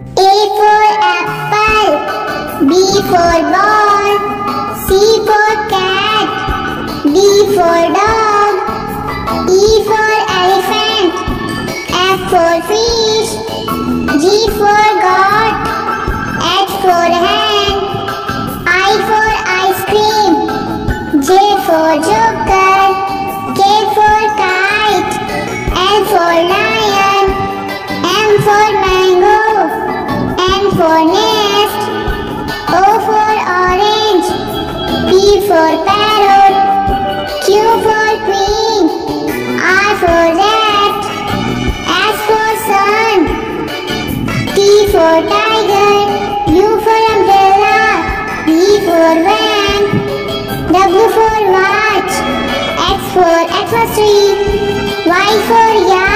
A for apple, B for ball, C for cat, D for dog, E for elephant, F for fish, G for goat, H for hand, I for ice cream, J for joker, for parrot, Q for queen, R for rat, S for sun, T for tiger, U for umbrella, V for van, W for watch, X for Xmas tree, Y for zebra,